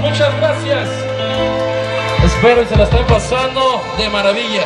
muchas gracias. Espero que se la estén pasando de maravilla.